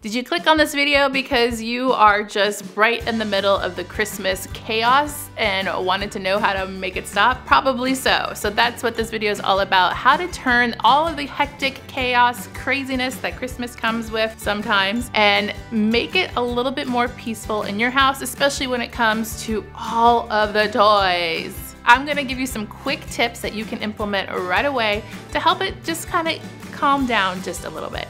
Did you click on this video because you are just right in the middle of the Christmas chaos and wanted to know how to make it stop? Probably so. So that's what this video is all about, how to turn all of the hectic chaos, craziness that Christmas comes with sometimes and make it a little bit more peaceful in your house, especially when it comes to all of the toys. I'm gonna give you some quick tips that you can implement right away to help it just kind of calm down just a little bit.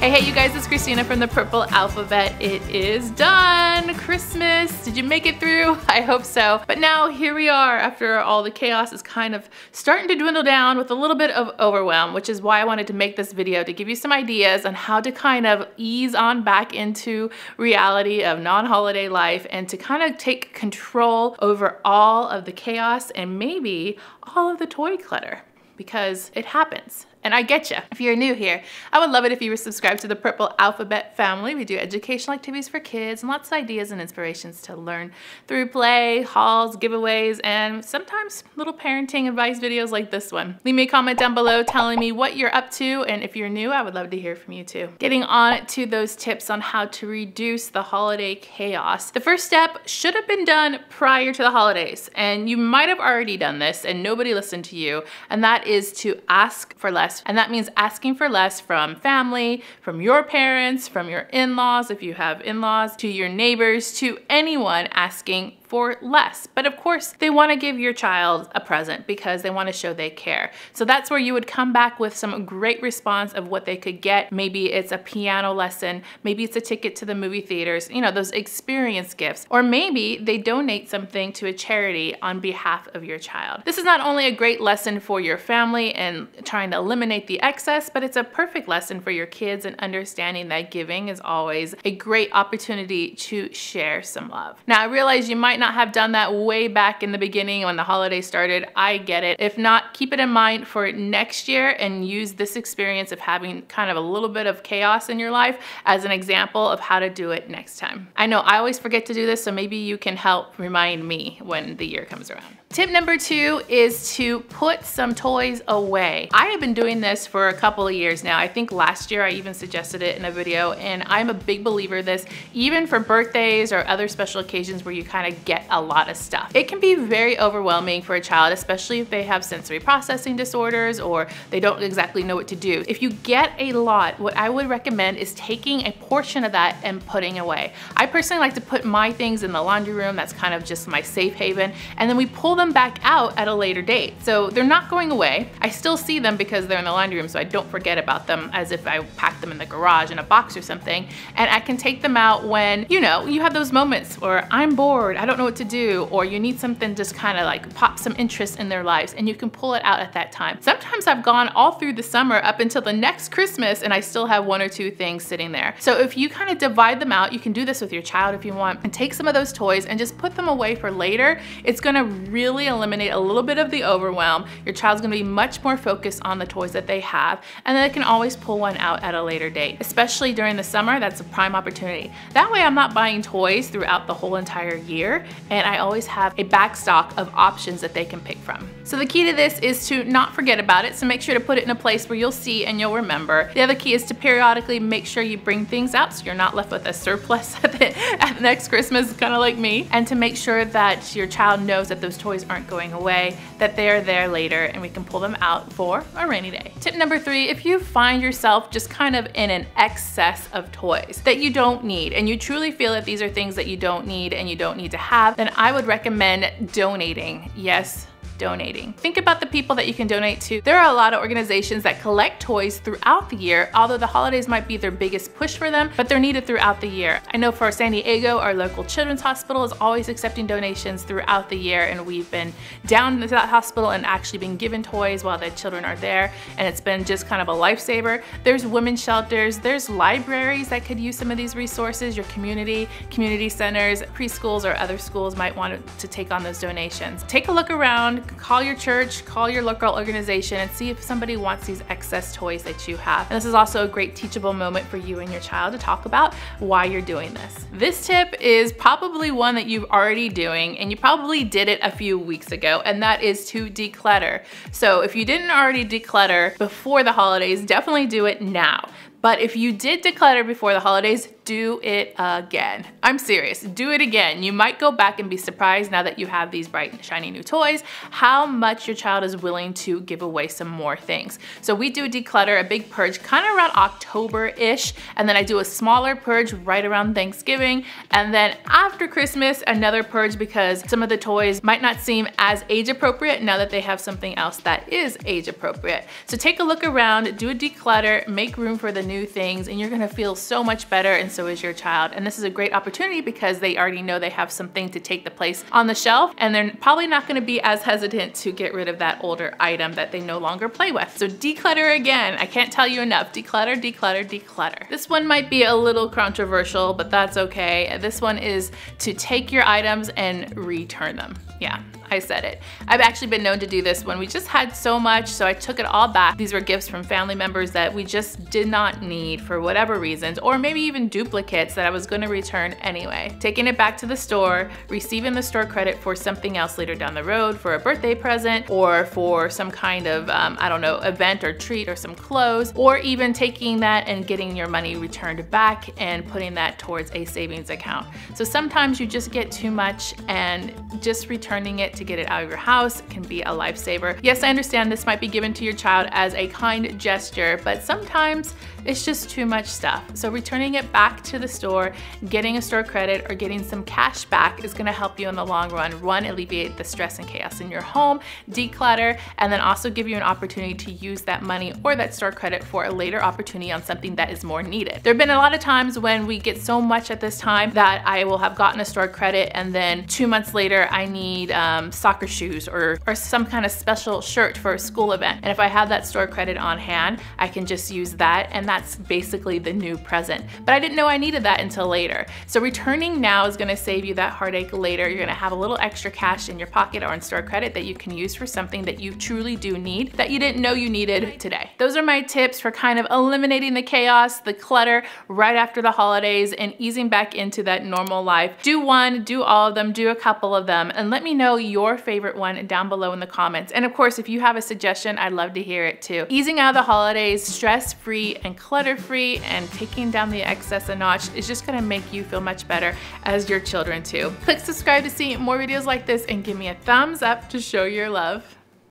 Hey, hey, you guys, it's Christina from the Purple Alphabet. It is done, Christmas. Did you make it through? I hope so. But now here we are after all the chaos is kind of starting to dwindle down with a little bit of overwhelm, which is why I wanted to make this video to give you some ideas on how to kind of ease on back into reality of non-holiday life and to kind of take control over all of the chaos and maybe all of the toy clutter because it happens. And I get you. If you're new here, I would love it if you were subscribed to the Purple Alphabet family. We do educational activities for kids and lots of ideas and inspirations to learn through play, hauls, giveaways, and sometimes little parenting advice videos like this one. Leave me a comment down below telling me what you're up to, and if you're new, I would love to hear from you too. Getting on to those tips on how to reduce the holiday chaos. The first step should have been done prior to the holidays, and you might have already done this and nobody listened to you, and that is to ask for less less. And that means asking for less from family, from your parents, from your in-laws, if you have in-laws, to your neighbors, to anyone asking for less. But of course, they wanna give your child a present because they wanna show they care. So that's where you would come back with some great response of what they could get. Maybe it's a piano lesson, maybe it's a ticket to the movie theaters, you know, those experience gifts. Or maybe they donate something to a charity on behalf of your child. This is not only a great lesson for your family and trying to eliminate the excess, but it's a perfect lesson for your kids and understanding that giving is always a great opportunity to share some love. Now I realize you might not have done that way back in the beginning when the holiday started. I get it. If not, keep it in mind for next year and use this experience of having kind of a little bit of chaos in your life as an example of how to do it next time. I know I always forget to do this, so maybe you can help remind me when the year comes around. Tip number two is to put some toys away. I have been doing this for a couple of years now. I think last year I even suggested it in a video and I'm a big believer this, even for birthdays or other special occasions where you kind of get a lot of stuff. It can be very overwhelming for a child, especially if they have sensory processing disorders or they don't exactly know what to do. If you get a lot, what I would recommend is taking a portion of that and putting away. I personally like to put my things in the laundry room. That's kind of just my safe haven. And then we pull them back out at a later date. So they're not going away. I still see them because they're in the laundry room so I don't forget about them as if I packed them in the garage in a box or something. And I can take them out when, you know, you have those moments where I'm bored, I don't know what to do, or you need something just kind of like pop some interest in their lives and you can pull it out at that time. Sometimes I've gone all through the summer up until the next Christmas and I still have one or two things sitting there. So if you kind of divide them out, you can do this with your child if you want, and take some of those toys and just put them away for later. It's gonna really really eliminate a little bit of the overwhelm. Your child's gonna be much more focused on the toys that they have, and then they can always pull one out at a later date. Especially during the summer, that's a prime opportunity. That way I'm not buying toys throughout the whole entire year, and I always have a backstock of options that they can pick from. So the key to this is to not forget about it, so make sure to put it in a place where you'll see and you'll remember. The other key is to periodically make sure you bring things out so you're not left with a surplus at the, at next Christmas, kind of like me, and to make sure that your child knows that those toys aren't going away, that they are there later and we can pull them out for a rainy day. Tip number three, if you find yourself just kind of in an excess of toys that you don't need and you truly feel that these are things that you don't need and you don't need to have, then I would recommend donating. Yes, donating. Think about the people that you can donate to. There are a lot of organizations that collect toys throughout the year, although the holidays might be their biggest push for them, but they're needed throughout the year. I know for San Diego, our local children's hospital is always accepting donations throughout the year, and we've been down to that hospital and actually been given toys while the children are there, and it's been just kind of a lifesaver. There's women's shelters, there's libraries that could use some of these resources, your community, community centers, preschools, or other schools might want to take on those donations. Take a look around, call your church, call your local organization and see if somebody wants these excess toys that you have. And this is also a great teachable moment for you and your child to talk about why you're doing this. This tip is probably one that you're already doing and you probably did it a few weeks ago and that is to declutter. So if you didn't already declutter before the holidays, definitely do it now. But if you did declutter before the holidays, do it again. I'm serious, do it again. You might go back and be surprised now that you have these bright, shiny new toys, how much your child is willing to give away some more things. So we do declutter, a big purge, kind of around October-ish, and then I do a smaller purge right around Thanksgiving, and then after Christmas, another purge because some of the toys might not seem as age appropriate now that they have something else that is age appropriate. So take a look around, do a declutter, make room for the new things and you're gonna feel so much better and so is your child. And this is a great opportunity because they already know they have something to take the place on the shelf and they're probably not gonna be as hesitant to get rid of that older item that they no longer play with. So declutter again. I can't tell you enough. Declutter, declutter, declutter. This one might be a little controversial, but that's okay. This one is to take your items and return them. Yeah, I said it. I've actually been known to do this when we just had so much, so I took it all back. These were gifts from family members that we just did not need for whatever reasons, or maybe even duplicates that I was gonna return anyway. Taking it back to the store, receiving the store credit for something else later down the road, for a birthday present, or for some kind of, um, I don't know, event or treat or some clothes, or even taking that and getting your money returned back and putting that towards a savings account. So sometimes you just get too much and just returning it to get it out of your house can be a lifesaver. Yes, I understand this might be given to your child as a kind gesture, but sometimes it's just too much stuff. So returning it back to the store, getting a store credit or getting some cash back is gonna help you in the long run. One, alleviate the stress and chaos in your home, declutter, and then also give you an opportunity to use that money or that store credit for a later opportunity on something that is more needed. There have been a lot of times when we get so much at this time that I will have gotten a store credit and then two months later I need um, Um, soccer shoes or, or some kind of special shirt for a school event. And if I have that store credit on hand, I can just use that and that's basically the new present. But I didn't know I needed that until later. So returning now is gonna save you that heartache later. You're gonna have a little extra cash in your pocket or in store credit that you can use for something that you truly do need that you didn't know you needed today. Those are my tips for kind of eliminating the chaos, the clutter right after the holidays and easing back into that normal life. Do one, do all of them, do a couple of them, and let me know your favorite one down below in the comments. And of course, if you have a suggestion, I'd love to hear it too. Easing out of the holidays, stress-free and clutter-free and taking down the excess a notch is just gonna make you feel much better as your children too. Click subscribe to see more videos like this and give me a thumbs up to show your love.